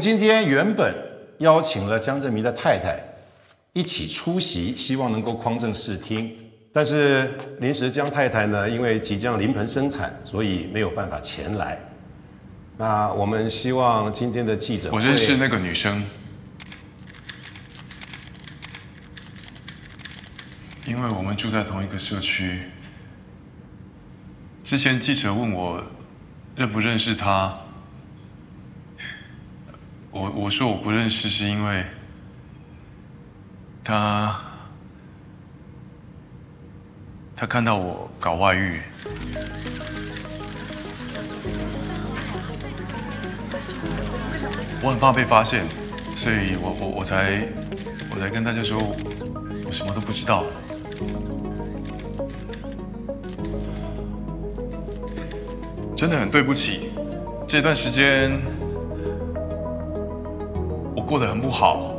今天原本邀请了江正民的太太一起出席，希望能够匡正视听，但是临时江太太呢，因为即将临盆生产，所以没有办法前来。那我们希望今天的记者，我认识那个女生，因为我们住在同一个社区。之前记者问我认不认识她。我我说我不认识，是因为他他看到我搞外遇，我很怕被发现，所以我我我才我才跟大家说，我什么都不知道。真的很对不起，这段时间。过得很不好，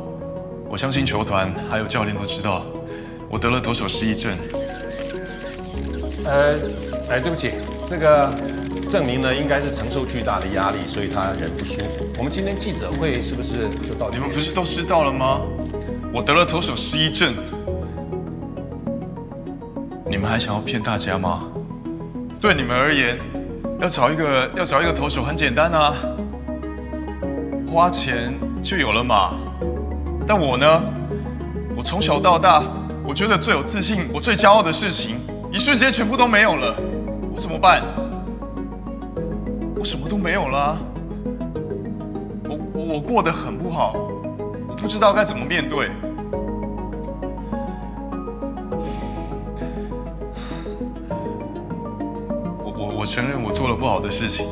我相信球团还有教练都知道，我得了投手失忆症。呃，哎，对不起，这个证明呢，应该是承受巨大的压力，所以他人不舒服。我们今天记者会是不是就到？你们不是都知道了吗？我得了投手失忆症，你们还想要骗大家吗？对你们而言，要找一个要找一个投手很简单啊，花钱。就有了嘛？但我呢？我从小到大，我觉得最有自信、我最骄傲的事情，一瞬间全部都没有了。我怎么办？我什么都没有了。我我我过得很不好，我不知道该怎么面对。我我我承认我做了不好的事情，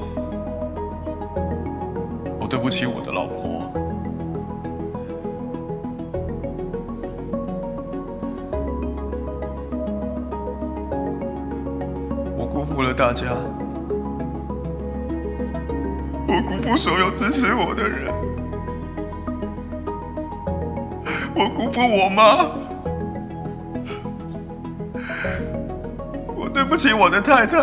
我对不起我的老婆。辜负了大家，我辜负所有支持我的人，我辜负我妈，我对不起我的太太，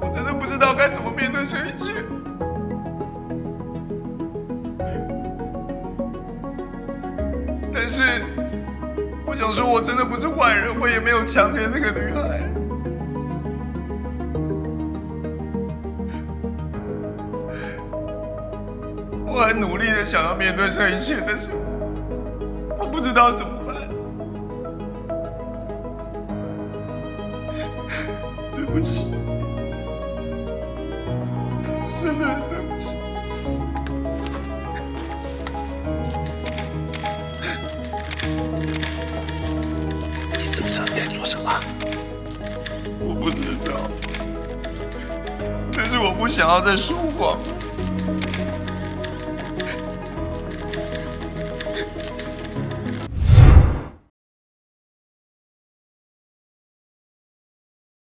我真的不知道该怎么面对这一切。但是，我想说，我真的不是坏人，我也没有强奸那个女孩。我很努力的想要面对这一切但是，我不知道怎么办。对不起，你知不知道你在做什么？我不知道，但是我不想要再说谎。